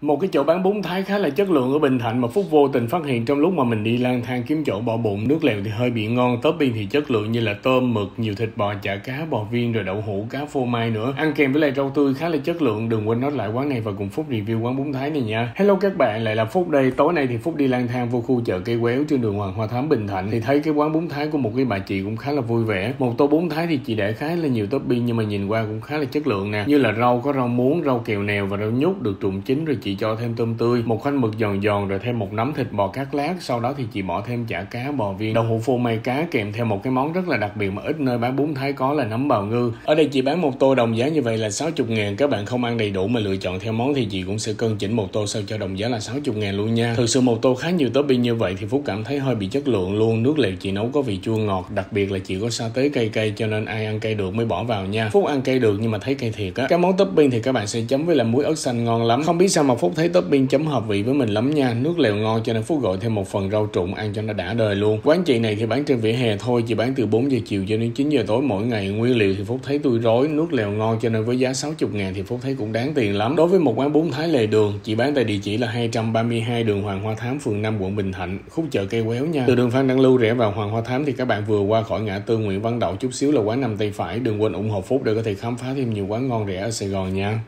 Một cái chỗ bán bún Thái khá là chất lượng ở Bình Thạnh mà Phúc vô tình phát hiện trong lúc mà mình đi lang thang kiếm chỗ bỏ bụng, nước lèo thì hơi bị ngon, topping thì chất lượng như là tôm, mực, nhiều thịt bò, chả cá, bò viên rồi đậu hũ, cá phô mai nữa. Ăn kèm với lại rau tươi khá là chất lượng, đừng quên nói lại quán này và cùng Phúc review quán bún Thái này nha. Hello các bạn, lại là Phúc đây. Tối nay thì Phúc đi lang thang vô khu chợ cây quéo trên đường Hoàng Hoa Thám Bình Thạnh thì thấy cái quán bún Thái của một cái bà chị cũng khá là vui vẻ. Một tô bún Thái thì chị để khá là nhiều topping nhưng mà nhìn qua cũng khá là chất lượng nè. Như là rau có rau muống, rau kèo nèo và rau nhút được trụng chín rồi chị cho thêm tôm tươi, một khoanh mực giòn giòn, rồi thêm một nắm thịt bò cắt lát. Sau đó thì chị bỏ thêm chả cá, bò viên, đậu hũ phô mai cá, kèm theo một cái món rất là đặc biệt mà ít nơi bán bún thái có là nấm bào ngư. Ở đây chị bán một tô đồng giá như vậy là 60 ngàn. Các bạn không ăn đầy đủ mà lựa chọn theo món thì chị cũng sẽ cân chỉnh một tô sao cho đồng giá là 60 ngàn luôn nha. Thực sự một tô khá nhiều topping như vậy thì Phúc cảm thấy hơi bị chất lượng luôn. Nước lèo chị nấu có vị chua ngọt, đặc biệt là chị có sa tế cây cây cho nên ai ăn cay được mới bỏ vào nha. Phúc ăn cay được nhưng mà thấy cay thiệt á. Các món topping thì các bạn sẽ chấm với là muối ớt xanh ngon lắm. Không biết sao mà Phúc thấy topping chấm hợp vị với mình lắm nha. Nước lèo ngon cho nên phúc gọi thêm một phần rau trụng ăn cho nó đã đời luôn. Quán chị này thì bán trên vỉa hè thôi chỉ bán từ 4 giờ chiều cho đến 9 giờ tối mỗi ngày. Nguyên liệu thì phúc thấy tươi rối nước lèo ngon cho nên với giá 60 ngàn thì phúc thấy cũng đáng tiền lắm. Đối với một quán bún thái lề đường, chị bán tại địa chỉ là 232 đường Hoàng Hoa Thám, phường 5 quận Bình Thạnh. Khúc chợ cây quéo nha. Từ đường Phan Đăng Lưu rẽ vào Hoàng Hoa Thám thì các bạn vừa qua khỏi ngã tư Nguyễn Văn Đậu chút xíu là quán nằm tay phải. Đừng quên ủng hộ phúc để có thể khám phá thêm nhiều quán ngon rẻ ở Sài Gòn nha.